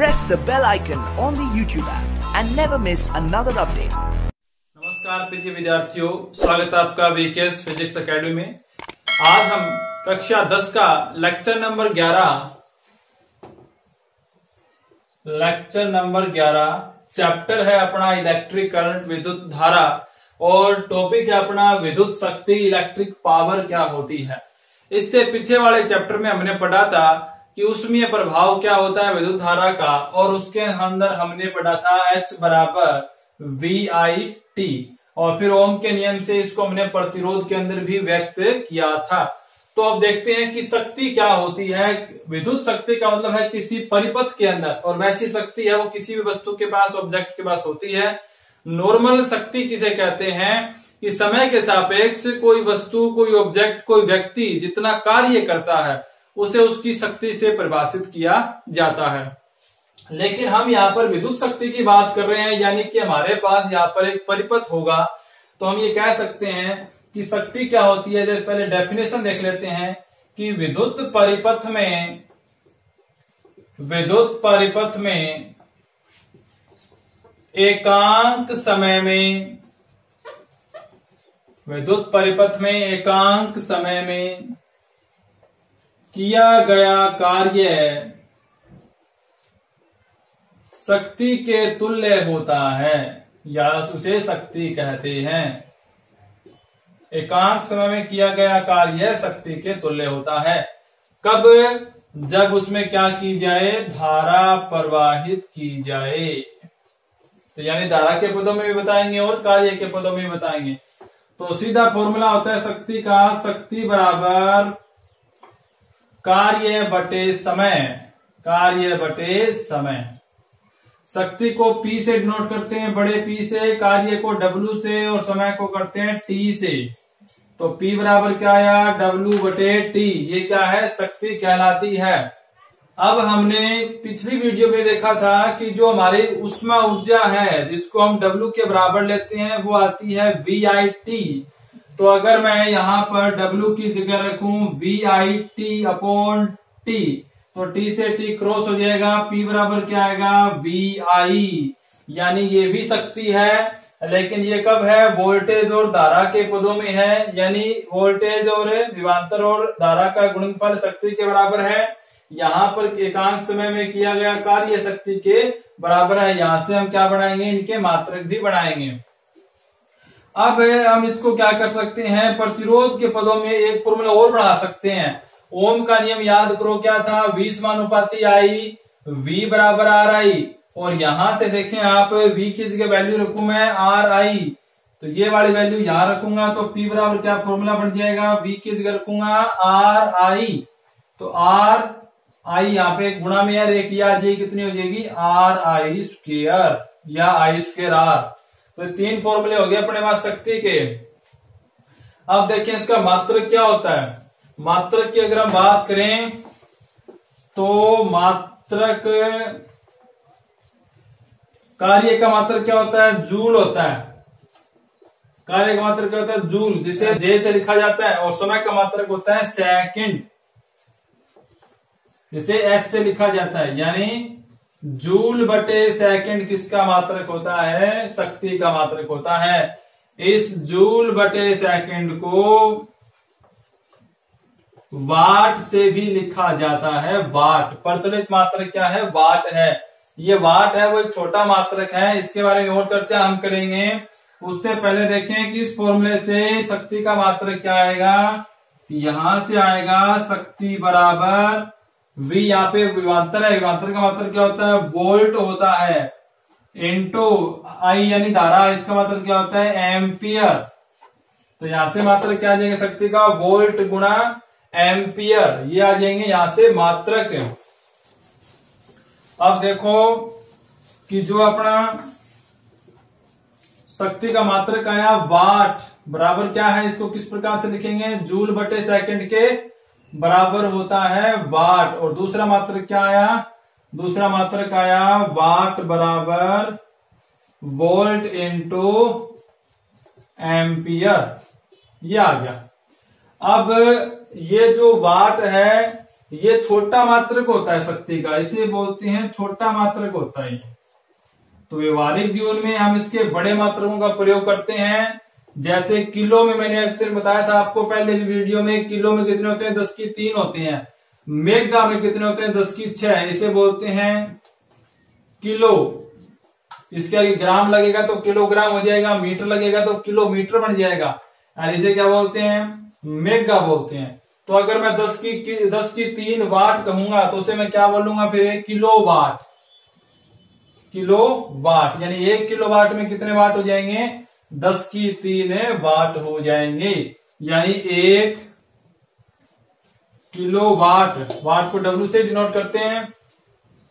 press the bell icon on the YouTube app and never miss another update. नमस्कार, प्रिय विद्यार्थियों। स्वागत है आपका वीकेएस फिजिक्स एकेडमी में। आज हम कक्षा 10 का lecture number 11 lecture number 11 chapter है अपना इलेक्ट्रिक करंट विद्युत धारा, और टॉपिक है अपना विद्युत शक्ति इलेक्ट्रिक पावर क्या होती है। इससे पीछे वाले चैप्टर में हमने पढ़ा था कि उसमें प्रभाव क्या होता है विद्युत धारा का, और उसके अंदर हमने पढ़ा था एच बराबर वी आई टी और फिर ओम के नियम से इसको हमने प्रतिरोध के अंदर भी व्यक्त किया था। तो अब देखते हैं कि शक्ति क्या होती है। विद्युत शक्ति का मतलब है किसी परिपथ के अंदर, और वैसी शक्ति है वो किसी भी वस्तु के पास ऑब्जेक्ट के पास होती है। नॉर्मल शक्ति किसे कहते हैं? कि समय के सापेक्ष कोई वस्तु, कोई ऑब्जेक्ट कोई व्यक्ति जितना कार्य करता है उसे उसकी शक्ति से परिभाषित किया जाता है। लेकिन हम यहाँ पर विद्युत शक्ति की बात कर रहे हैं, यानी कि हमारे पास यहाँ पर एक परिपथ होगा। तो हम ये कह सकते हैं कि शक्ति क्या होती है? जैसे पहले डेफिनेशन देख लेते हैं कि विद्युत परिपथ में, विद्युत परिपथ में एकांक समय में, विद्युत परिपथ में एकांक समय में किया गया कार्य शक्ति के तुल्य होता है, या उसे शक्ति कहते हैं। एकांक समय में किया गया कार्य शक्ति के तुल्य होता है। कब? जब उसमें क्या की जाए? धारा प्रवाहित की जाए। तो यानी धारा के पदों में भी बताएँगे और कार्य के पदों में भी बताएँगे। तो सीधा फॉर्मूला होता है शक्ति का, शक्ति बराबर कार्य बटे समय। कार्य बटे समय। शक्ति को P से डिनोट करते हैं, बड़े P से, कार्य को W से और समय को करते हैं T से। तो P बराबर क्या आया? W बटे टी ये क्या है? शक्ति कहलाती है। अब हमने पिछली वीडियो में देखा था कि जो हमारी उष्मा ऊर्जा है, जिसको हम W के बराबर लेते हैं, वो आती है वी आई टी तो अगर मैं यहाँ पर W की जगह रखूँ V I T upon T तो T से T क्रॉस हो जाएगा, P बराबर क्या आएगा? वी आई यानी ये भी शक्ति है, लेकिन ये कब है? वोल्टेज और धारा के पदों में है, यानी वोल्टेज और विवांतर और धारा का गुणनफल शक्ति के बराबर है। यहाँ पर एकांक समय में किया गया कार्य शक्ति के बराबर है। यहाँ से हम क्या बनाएँगे? इनके मात्रक भी बनाएँगे। अब हम इसको क्या कर सकते हैं? प्रतिरोध के पदों में एक फॉर्मूला और बढ़ा सकते हैं। ओम का नियम याद करो, क्या था? वी समानुपाती आई वी बराबर आर आई और यहाँ से देखें आप वी की जगह वैल्यू रखू मैं? आर आई तो ये वाली वैल्यू यहाँ रखूँगा तो पी बराबर क्या फॉर्मूला बन जाएगा? वी की जगह रखूँगा? आर आई तो आर आई यहाँ पे गुणा में यार एक जाएगी कितनी हो जाएगी? आर आई स्क्र या आई स्क्र आर तो तीन फॉर्मूले हो गए अपने पास शक्ति के। अब देखें इसका मात्रक क्या होता है? मात्रक की अगर हम बात करें तो मात्रक कार्य का मात्रक क्या होता है? जूल होता है। कार्य का मात्रक क्या होता है? जूल, जिसे जे से लिखा जाता है, और समय का मात्रक होता है सेकंड जिसे एस से लिखा जाता है, यानी जूल बटे सेकंड किसका मात्रक होता है? शक्ति का मात्रक होता है। इस जूल बटे सेकंड को वाट से भी लिखा जाता है, वाट। प्रचलित मात्रक क्या है? वाट है। ये वाट है, वो एक छोटा मात्रक है। इसके बारे में और चर्चा हम करेंगे। उससे पहले देखें कि इस फॉर्मूले से शक्ति का मात्रक क्या आएगा? यहाँ से आएगा शक्ति बराबर V यहाँ पे विवांतर है। विवांतर का मात्रक क्या होता है? वोल्ट होता है इंटू आई यानी धारा। इसका मतलब क्या होता है? एम्पियर। तो यहाँ से मात्र क्या आ जाएगा? शक्ति का वोल्ट गुणा एम्पियर। ये आ जाएँगे यहाँ से मात्रक। अब देखो कि जो अपना शक्ति का मात्रक आया, वाट, बराबर क्या है? इसको किस प्रकार से लिखेंगे? जूल बटे सेकंड के बराबर होता है वाट। और दूसरा मात्रक क्या आया? दूसरा मात्रक आया वाट बराबर वोल्ट इंटू एम्पियर। ये आ गया। अब ये जो वाट है, ये छोटा मात्रक होता है शक्ति का। इसे बोलते हैं छोटा मात्रक होता है तो व्यवहारिक जीवन में हम इसके बड़े मात्रकों का प्रयोग करते हैं। जैसे किलो में मैंने एक दिन बताया था आपको पहले भी वीडियो में किलो में कितने होते हैं? दस की तीन होते हैं। मेगा में कितने होते हैं? दस की छह। इसे बोलते हैं किलो। इसके आगे ग्राम लगेगा तो किलोग्राम हो जाएगा मीटर लगेगा तो किलोमीटर बन जाएगा। और इसे क्या बोलते हैं? मेगा बोलते हैं। तो अगर मैं दस की, की दस की तीन वाट कहूँगा तो उसे मैं क्या बोलूँगा फिर? Kilo watt. Kilo watt. यानी एक किलो वाट में कितने वाट हो जाएँगे? दस की तीन वाट हो जाएँगे। यानी एक किलो वाट वाट को डब्ल्यू से डिनोट करते हैं।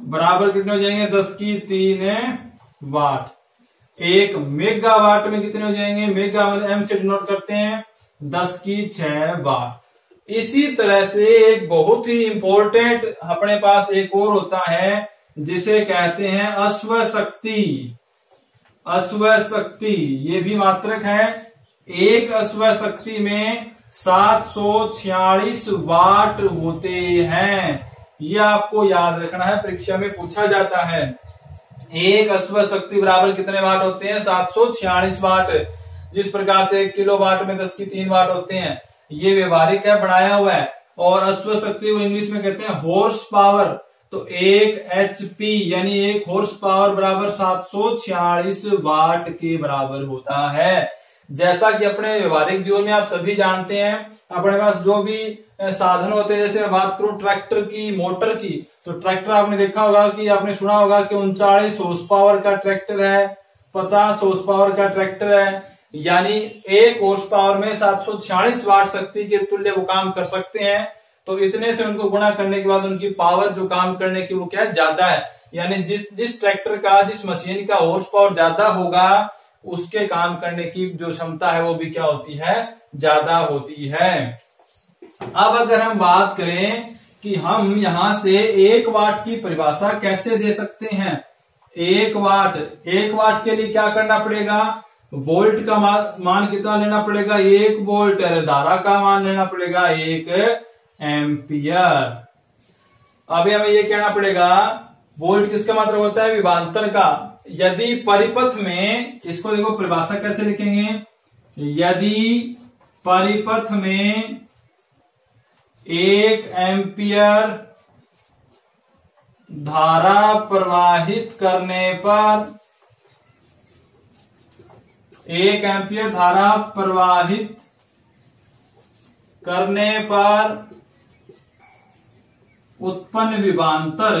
बराबर कितने हो जाएँगे? दस की तीन वाट। एक मेगा वाट में कितने हो जाएँगे? मेगा एम से डिनोट करते हैं। दस की छह वाट। इसी तरह से एक बहुत ही इंपॉर्टेंट अपने पास एक और होता है, जिसे कहते हैं अश्व शक्ति अश्व शक्ति ये भी मात्रक है। एक अश्व शक्ति में सात सौ छियालीस वाट होते हैं। ये आपको याद रखना है, परीक्षा में पूछा जाता है। एक अश्व शक्ति बराबर कितने वाट होते हैं? सात सौ छियालीस वाट। जिस प्रकार से एक किलो वाट में दस की तीन वाट होते हैं, ये व्यवहारिक है, बनाया हुआ है। और अश्व शक्ति को इंग्लिश में कहते हैं हॉर्स पावर तो एक एच पी यानी एक हॉर्स पावर बराबर सात सौ छियालीस वाट के बराबर होता है। जैसा कि अपने व्यवहारिक जीवन में आप सभी जानते हैं, अपने पास जो भी साधन होते हैं, जैसे मैं बात करूँ ट्रैक्टर की मोटर की तो ट्रैक्टर आपने देखा होगा कि, आपने सुना होगा कि उनचालीस होर्स पावर का ट्रैक्टर है, पचास होर्स पावर का ट्रैक्टर है, यानी एक होर्स पावर में सात सौ छियालीस वाट शक्ति के तुल्य वो काम कर सकते हैं। तो इतने से उनको गुणा करने के बाद उनकी पावर जो काम करने की वो क्या ज़्यादा है। यानी जिस जिस ट्रैक्टर का, जिस मशीन का होर्स पावर ज़्यादा होगा, उसके काम करने की जो क्षमता है वो भी क्या होती है? ज़्यादा होती है। अब अगर हम बात करें कि हम यहाँ से एक वाट की परिभाषा कैसे दे सकते हैं? एक वाट। एक वाट के लिए क्या करना पड़ेगा? वोल्ट का मान कितना लेना पड़ेगा? एक वोल्ट। धारा का मान लेना पड़ेगा? एक एम्पियर। अभी हमें यह कहना पड़ेगा, वोल्ट किसका मात्र होता है? विभांतर का। यदि परिपथ में, इसको देखो, परिभाषा कैसे लिखेंगे? यदि परिपथ में एक एम्पियर धारा प्रवाहित करने पर, एक एम्पियर धारा प्रवाहित करने पर उत्पन्न विभांतर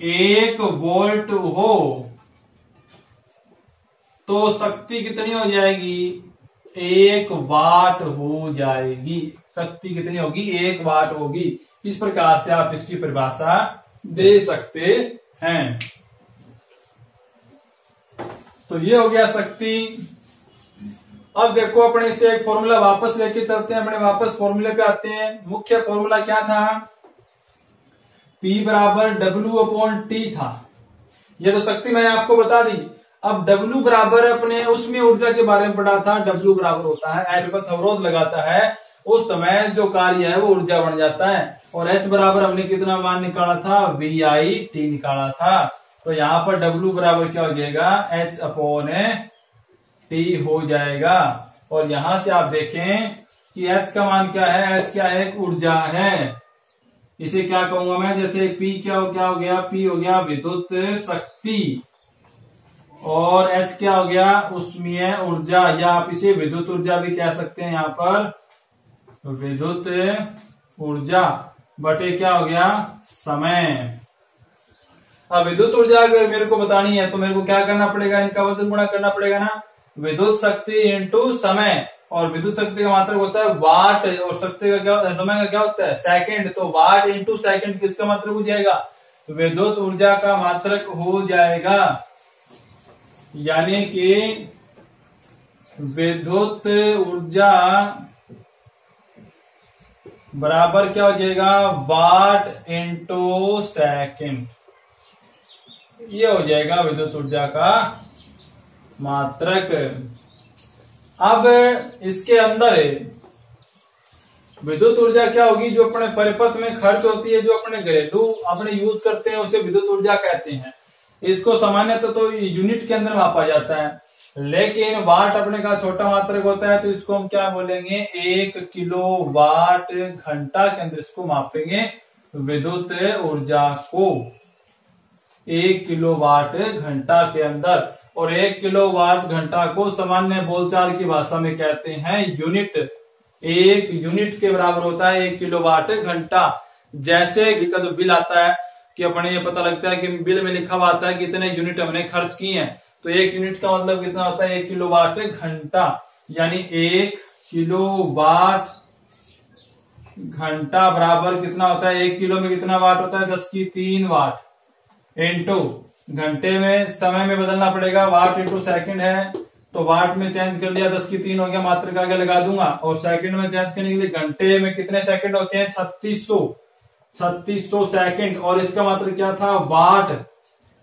एक वोल्ट हो तो शक्ति कितनी हो जाएगी? एक वाट हो जाएगी। शक्ति कितनी होगी? एक वाट होगी। इस प्रकार से आप इसकी परिभाषा दे सकते हैं। तो ये हो गया शक्ति। अब देखो अपने से एक फॉर्मूला वापस लेके चलते हैं, अपने वापस फॉर्मूले पे आते हैं। मुख्य फॉर्मूला क्या था? P बराबर डब्ल्यू अपॉन टी था। ये तो शक्ति मैंने आपको बता दी। अब W बराबर अपने उसमें ऊर्जा के बारे में पढ़ा था, W बराबर होता है एल पर अवरोध लगाता है। उस समय जो कार्य है, वो ऊर्जा बन जाता है। और H बराबर हमने कितना मान निकाला था? वी आई टी निकाला था। तो यहाँ पर W बराबर क्या हो जाएगा? H अपॉन टी हो जाएगा। और यहाँ से आप देखें कि एच का मान क्या है? एच क्या है? ऊर्जा है। इसे क्या कहूँगा मैं? जैसे पी क्या हो क्या हो गया? पी हो गया विद्युत शक्ति। और एच क्या हो गया? उसमें ऊर्जा, या आप इसे विद्युत ऊर्जा भी कह सकते हैं यहाँ पर। विद्युत ऊर्जा बटे क्या हो गया? समय। अब विद्युत ऊर्जा अगर मेरे को बतानी है तो मेरे को क्या करना पड़ेगा? इनका वज़न गुणा करना पड़ेगा ना? विद्युत शक्ति इंटू समय। और विद्युत शक्ति का मात्रक होता है वाट और शक्ति का क्या, समय का क्या होता है? सेकंड तो वाट इंटू सेकंड किसका मात्रक हो जाएगा? विद्युत ऊर्जा का मात्रक हो जाएगा। यानी कि विद्युत ऊर्जा बराबर क्या हो जाएगा? वाट इंटू सेकेंड ये हो जाएगा विद्युत ऊर्जा का मात्रक। अब इसके अंदर विद्युत ऊर्जा क्या होगी, जो अपने परिपथ में खर्च होती है, जो अपने घरेलू अपने यूज़ करते हैं, उसे विद्युत ऊर्जा कहते हैं। इसको सामान्यतः तो यूनिट के अंदर मापा जाता है। लेकिन वाट अपने का छोटा मात्रक होता है तो इसको हम क्या बोलेंगे? एक किलो वाट घंटा के अंदर इसको मापेंगे विद्युत ऊर्जा को। एक किलो वाट घंटा के अंदर। और एक किलो वाट घंटा को सामान्य बोलचाल की भाषा में कहते हैं यूनिट। एक यूनिट के बराबर होता है एक किलो वाट घंटा। जैसे का जो बिल आता है कि अपने ये पता लगता है कि बिल में लिखा हुआ आता है कितने यूनिट हमने खर्च किए हैं। तो एक यूनिट का मतलब कितना होता है? एक किलो वाट घंटा। यानी एक किलो वाट घंटा बराबर कितना होता है? एक किलो में कितना वाट होता है? दस की तीन वाट। इंटू घंटे में, समय में बदलना पड़ेगा। वाट इंटू सेकंड है तो वाट में चेंज कर लिया दस की तीन हो गया, मात्र का आगे लगा दूँगा। और सेकंड में चेंज करने के लिए घंटे में कितने सेकंड होते हैं? छत्तीस सौ। छत्तीस सौ सेकेंड और इसका मात्र क्या था? वाट।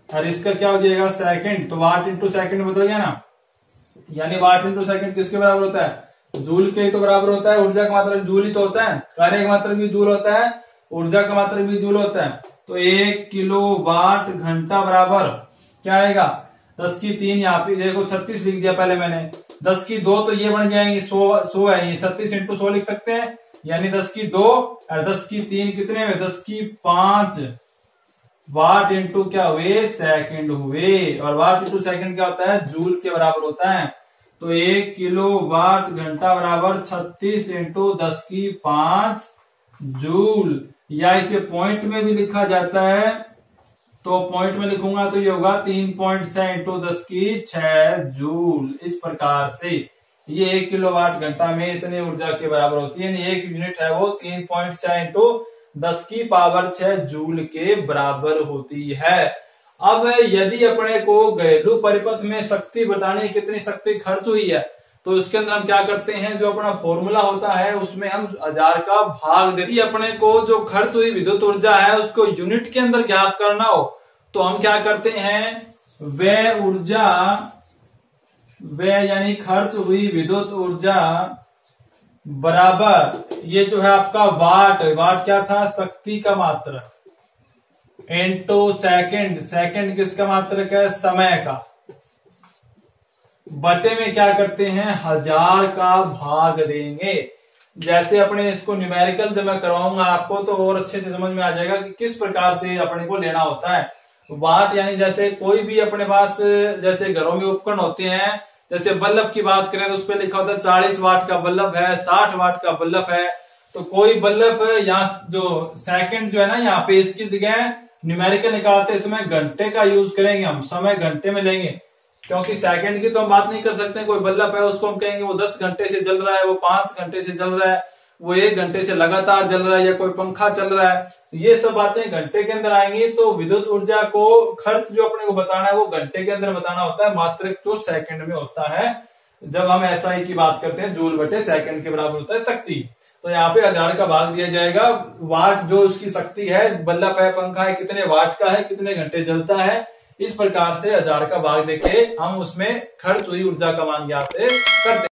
और इसका क्या हो जाएगा? सेकंड तो वाट इंटू सेकंड बदल गया ना? यानी वाट इंटू सेकंड किसके बराबर होता है? जूल के तो बराबर होता है। ऊर्जा का मात्र जूल ही तो होता है। कार्य का मात्र भी जूल होता है। ऊर्जा का मात्र भी जूल होता है। तो एक किलो वाट घंटा बराबर क्या आएगा? दस की तीन यहाँ पे, देखो छत्तीस लिख दिया पहले मैंने। दस की दो तो ये बन जाएँगे, सौ सौ है ये छत्तीस इंटू सो लिख सकते हैं, यानी दस की दो, और दस की तीन कितने हुए? दस की पाँच। वाट इंटू क्या हुए? सेकंड हुए। और वाट इंटू सेकंड क्या होता है? जूल के बराबर होता है। तो एक किलो वाट घंटा बराबर छत्तीस इंटू दस की पाँच जूल। या इसे पॉइंट में भी लिखा जाता है तो पॉइंट में लिखूँगा तो ये होगा तीन पॉइंट छह इंटू दस की छह जूल। इस प्रकार से ये एक किलो वाट घंटा में इतनी ऊर्जा के बराबर होती है एक यूनिट है वो, तीन पॉइंट छह इंटू दस की पावर छह जूल के बराबर होती है। अब यदि अपने को घरेलू परिपथ में शक्ति बताने कितनी शक्ति खर्च हुई है तो इसके अंदर हम क्या करते हैं, जो अपना फॉर्मूला होता है, उसमें हम हज़ार का भाग देते अपने को जो खर्च हुई, विद्युत ऊर्जा है, उसको यूनिट के अंदर ज्ञात करना हो। तो हम क्या करते हैं वे ऊर्जा वे यानी खर्च हुई, विद्युत ऊर्जा बराबर, ये जो है आपका वाट। वाट क्या था? शक्ति का मात्र। इंटू सेकंड सेकंड किसका मात्रक है? समय का। बटे में क्या करते हैं? हज़ार का भाग देंगे। जैसे अपने इसको न्यूमेरिकल जब मैं करवाऊँगा आपको तो और अच्छे से समझ में आ जाएगा कि किस प्रकार से अपने को लेना होता है। वाट यानी जैसे कोई भी अपने पास, जैसे घरों में उपकरण होते हैं, जैसे बल्ब की बात करें तो उस पर लिखा होता है चालीस वाट का बल्ब है, साठ वाट का बल्ब है। तो कोई बल्ब यहाँ जो सेकंड जो है ना, यहाँ पे इसकी जगह न्यूमेरिकल निकालते समय घंटे का यूज़ करेंगे हम, समय घंटे में लेंगे। क्योंकि सेकंड की तो हम बात नहीं कर सकते, कोई बल्ब है, उसको हम कहेंगे वो दस घंटे से जल रहा है, वो पाँच घंटे से जल रहा है, वो एक घंटे से लगातार जल रहा है या कोई पंखा चल रहा है, ये सब बातें घंटे के अंदर आएँगी तो विद्युत ऊर्जा को खर्च जो अपने को बताना है, वो घंटे के अंदर बताना होता है मात्रक तो सेकंड में होता है। जब हम एसआई की बात करते हैं, जूल बटे सेकंड के बराबर होता है शक्ति। तो यहाँ पे हज़ार का भाग दिया जाएगा, वाट जो उसकी शक्ति है बल्लभ है, पंखा है, कितने वाट का है, कितने घंटे जलता है इस प्रकार से हज़ार का भाग देके हम उसमें खर्च हुई ऊर्जा का मान पे करते